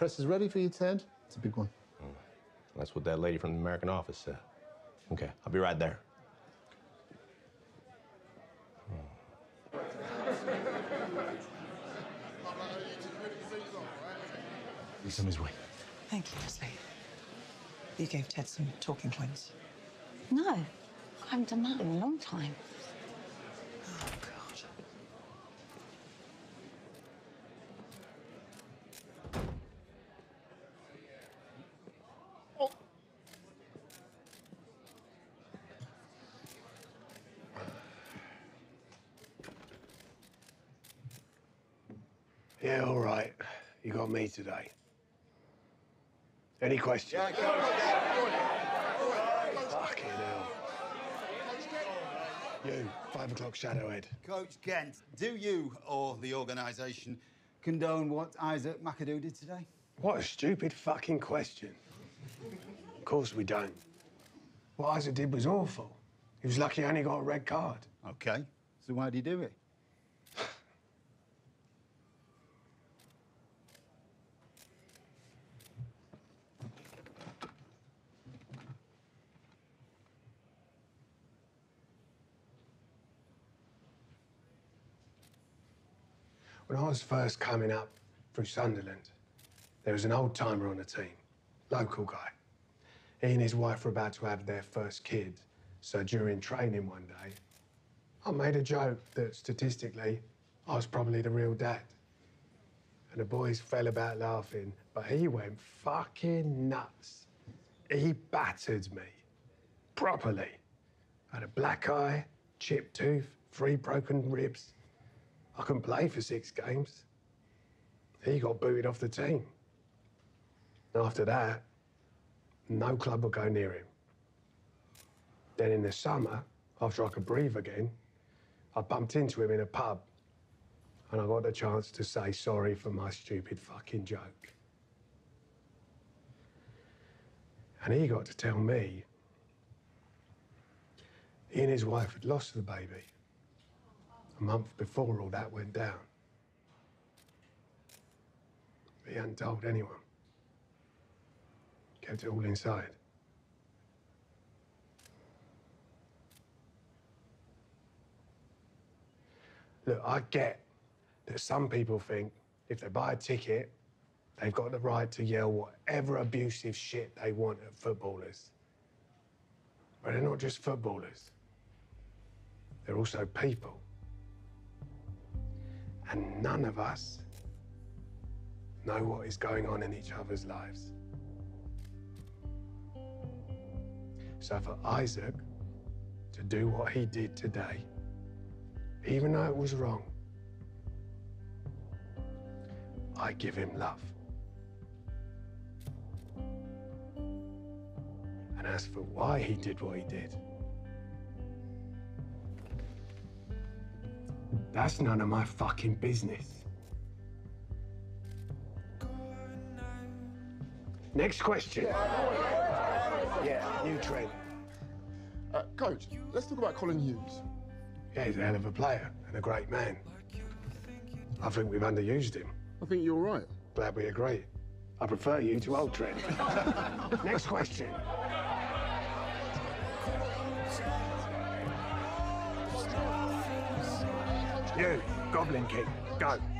Press is ready for you, Ted. It's a big one. That's what that lady from the American office said. Okay, I'll be right there. Hmm. He's on his way. Thank you, Leslie. You gave Ted some talking points. No, I haven't done that in a long time. Yeah, all right. You got me today. Any questions? Fucking hell. You, five o'clock shadowhead. Coach Kent, do you or the organisation condone what Isaac McAdoo did today? What a stupid fucking question. Of course we don't. What Isaac did was awful. He was lucky he only got a red card. Okay, so why did he do it? When I was first coming up through Sunderland, there was an old timer on the team, local guy. He and his wife were about to have their first kid, so during training one day, I made a joke that statistically, I was probably the real dad. And the boys fell about laughing, but he went fucking nuts. He battered me. Properly. I had a black eye, chipped tooth, three broken ribs. I couldn't play for six games. He got booted off the team. After that, no club would go near him. Then in the summer, after I could breathe again, I bumped into him in a pub and I got the chance to say sorry for my stupid fucking joke. And he got to tell me he and his wife had lost the baby a month before all that went down. But he hadn't told anyone. Kept it all inside. Look, I get that some people think if they buy a ticket, they've got the right to yell whatever abusive shit they want at footballers. But they're not just footballers, they're also people. And none of us know what is going on in each other's lives. So for Isaac to do what he did today, even though it was wrong, I give him love. And as for why he did what he did, that's none of my fucking business. Next question. Yeah, new Trent. Uh, Coach, let's talk about Colin Hughes. Yeah, he's a hell of a player and a great man. I think we've underused him. I think you're right. Glad we agree. I prefer you to old Trent. Next question. You, Goblin King, go.